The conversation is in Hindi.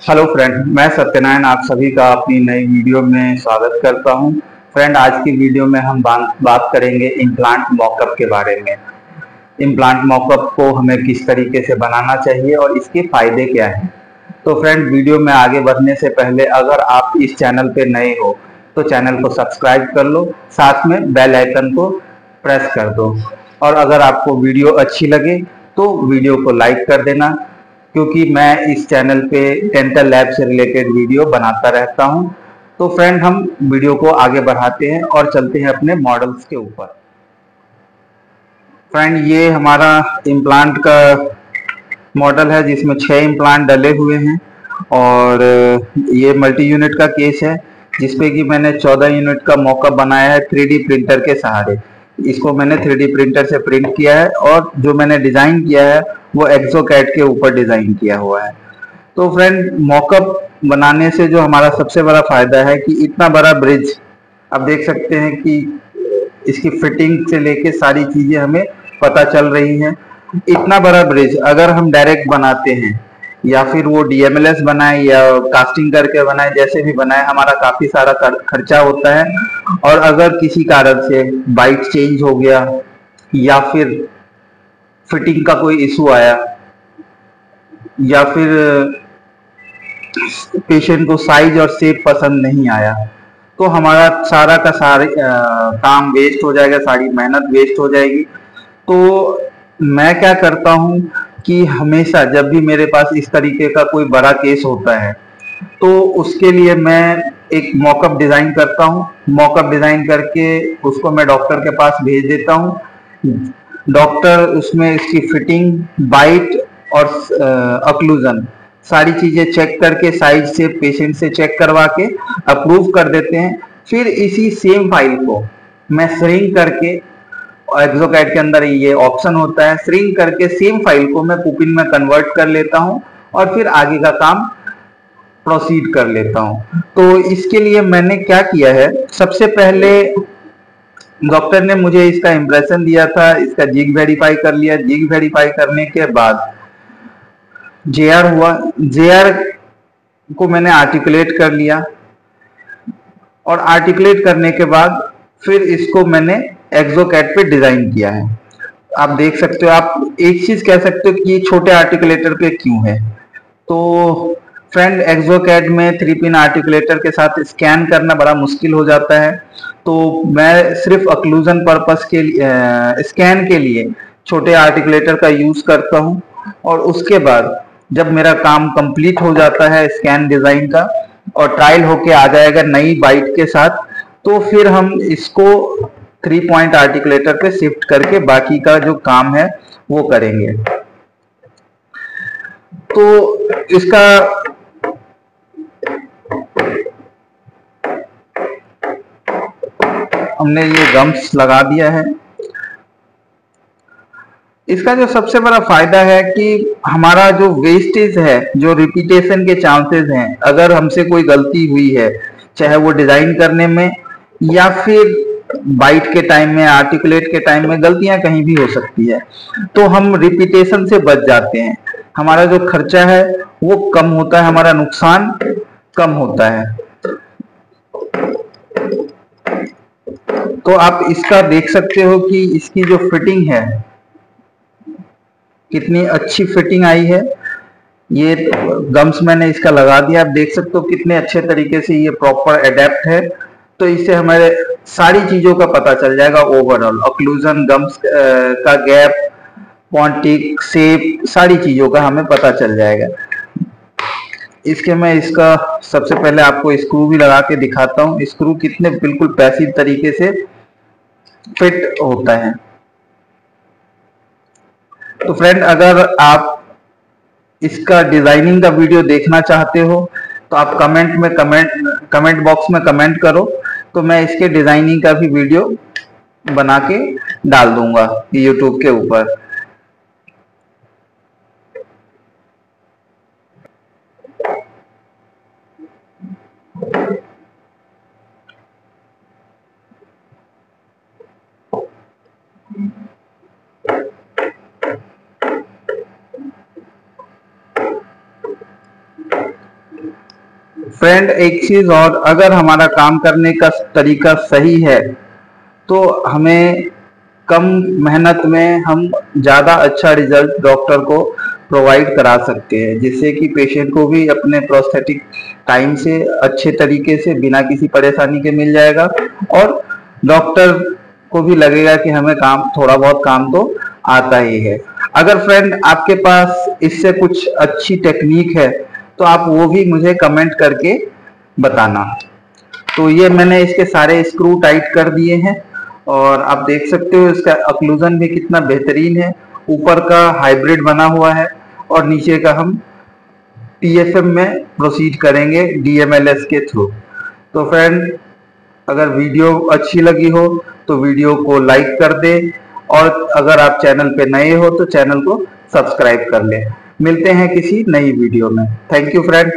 हेलो फ्रेंड मैं सत्यनारायण आप सभी का अपनी नई वीडियो में स्वागत करता हूँ। फ्रेंड आज की वीडियो में हम बात करेंगे इम्प्लांट मॉकअप के बारे में। इम्प्लांट मॉकअप को हमें किस तरीके से बनाना चाहिए और इसके फ़ायदे क्या हैं? तो फ्रेंड वीडियो में आगे बढ़ने से पहले अगर आप इस चैनल पर नए हो तो चैनल को सब्सक्राइब कर लो, साथ में बेल आइकन को प्रेस कर दो। और अगर आपको वीडियो अच्छी लगे तो वीडियो को लाइक कर देना क्योंकि मैं इस चैनल पे डेंटल लैब से रिलेटेड वीडियो बनाता रहता हूँ। तो फ्रेंड हम वीडियो को आगे बढ़ाते हैं और चलते हैं अपने मॉडल्स के ऊपर। फ्रेंड ये हमारा इम्प्लांट का मॉडल है, जिसमें छह इम्प्लांट डले हुए हैं और ये मल्टी यूनिट का केस है, जिसपे कि मैंने 14 यूनिट का मौका बनाया है थ्री प्रिंटर के सहारे। इसको मैंने थ्री प्रिंटर से प्रिंट किया है और जो मैंने डिज़ाइन किया है, वो एक्सो कैट के ऊपर डिज़ाइन किया हुआ है। तो फ्रेंड मॉकअप बनाने से जो हमारा सबसे बड़ा फ़ायदा है कि इतना बड़ा ब्रिज आप देख सकते हैं कि इसकी फिटिंग से लेके सारी चीज़ें हमें पता चल रही हैं। इतना बड़ा ब्रिज अगर हम डायरेक्ट बनाते हैं या फिर वो डीएमएलएस बनाए या कास्टिंग करके बनाए, जैसे भी बनाए, हमारा काफ़ी सारा खर्चा होता है। और अगर किसी कारण से बाइट चेंज हो गया या फिर फिटिंग का कोई इशू आया या फिर पेशेंट को साइज़ और शेप पसंद नहीं आया तो हमारा सारा का सारे काम वेस्ट हो जाएगा, सारी मेहनत वेस्ट हो जाएगी। तो मैं क्या करता हूँ कि हमेशा जब भी मेरे पास इस तरीके का कोई बड़ा केस होता है तो उसके लिए मैं एक मॉकअप डिज़ाइन करता हूँ। मॉकअप डिज़ाइन करके उसको मैं डॉक्टर के पास भेज देता हूँ। डॉक्टर उसमें इसकी फिटिंग बाइट और अक्लूजन सारी चीज़ें चेक करके साइज़ से पेशेंट से चेक करवा के अप्रूव कर देते हैं। फिर इसी सेम फ़ाइल को मैं श्रिंक करके एक्सोकैट के अंदर ये ऑप्शन होता है श्रिंक करके सेम फ़ाइल को मैं पुपिन में कन्वर्ट कर लेता हूँ और फिर आगे का काम प्रोसीड कर लेता हूँ। तो इसके लिए मैंने क्या किया है, सबसे पहले डॉक्टर ने मुझे इसका इंप्रेशन दिया था, इसका जिग वेरीफाई कर लिया। जिग वेरीफाई करने के बाद जेआर हुआ। जेआर को मैंने आर्टिकुलेट कर लिया और आर्टिकुलेट करने के बाद फिर इसको मैंने एक्सोकैट पे डिज़ाइन किया है। आप देख सकते हो, आप एक चीज़ कह सकते हो कि ये छोटे आर्टिकुलेटर पे क्यों है? तो फ्रेंड एक्सोकैट में थ्री पिन आर्टिकुलेटर के साथ स्कैन करना बड़ा मुश्किल हो जाता है। तो मैं सिर्फ़ अक्लूजन पर्पस के लिए स्कैन के लिए छोटे आर्टिकुलेटर का यूज़ करता हूँ। और उसके बाद जब मेरा काम कंप्लीट हो जाता है स्कैन डिज़ाइन का और ट्रायल होके आ जाएगा नई बाइट के साथ तो फिर हम इसको थ्री पॉइंट आर्टिकुलेटर पे शिफ्ट करके बाकी का जो काम है, वो करेंगे। तो इसका हमने ये गम्स लगा दिया है। इसका जो सबसे बड़ा फ़ायदा है कि हमारा जो वेस्टेज है, जो रिपीटेशन के चांसेस हैं, अगर हमसे कोई गलती हुई है, चाहे वो डिज़ाइन करने में या फिर बाइट के टाइम में आर्टिकुलेट के टाइम में गलतियाँ कहीं भी हो सकती है। तो हम रिपीटेशन से बच जाते हैं। हमारा जो खर्चा है, वो कम होता है, हमारा नुकसान कम होता है। तो आप इसका देख सकते हो कि इसकी जो फिटिंग है, कितनी अच्छी फिटिंग आई है। ये गम्स मैंने इसका लगा दिया। आप देख सकते हो कितने अच्छे तरीके से ये प्रॉपर अडेप्ट है। तो इससे हमारे सारी चीज़ों का पता चल जाएगा ओवरऑल ऑक्लूजन गम्स का गैप पॉन्टिक सेप सारी चीज़ों का हमें पता चल जाएगा। इसके मैं इसका सबसे पहले आपको स्क्रू भी लगा के दिखाता हूँ। स्क्रू कितने बिल्कुल पैसिव तरीके से फिट होता है। तो फ्रेंड अगर आप इसका डिज़ाइनिंग का वीडियो देखना चाहते हो तो आप कमेंट में कमेंट कमेंट बॉक्स में कमेंट करो। तो मैं इसके डिज़ाइनिंग का भी वीडियो बना के डाल दूँगा यूट्यूब के ऊपर। फ्रेंड एक चीज़ और, अगर हमारा काम करने का तरीका सही है तो हमें कम मेहनत में हम ज़्यादा अच्छा रिज़ल्ट डॉक्टर को प्रोवाइड करा सकते हैं। जिससे कि पेशेंट को भी अपने प्रोस्थेटिक टाइम से अच्छे तरीके से, बिना किसी परेशानी के मिल जाएगा। और डॉक्टर को भी लगेगा कि हमें काम, थोड़ा बहुत काम तो आता ही है। अगर फ्रेंड आपके पास इससे कुछ अच्छी टेक्निक है तो आप वो भी मुझे कमेंट करके बताना। तो ये मैंने इसके सारे स्क्रू टाइट कर दिए हैं और आप देख सकते हो इसका अक्लूजन भी कितना बेहतरीन है। ऊपर का हाइब्रिड बना हुआ है और नीचे का हम टीएफएम में प्रोसीड करेंगे डीएमएलएस के थ्रू तो फ्रेंड अगर वीडियो अच्छी लगी हो तो वीडियो को लाइक कर दे और अगर आप चैनल पे नए हो तो चैनल को सब्सक्राइब कर ले। मिलते हैं किसी नई वीडियो में। Thank you friend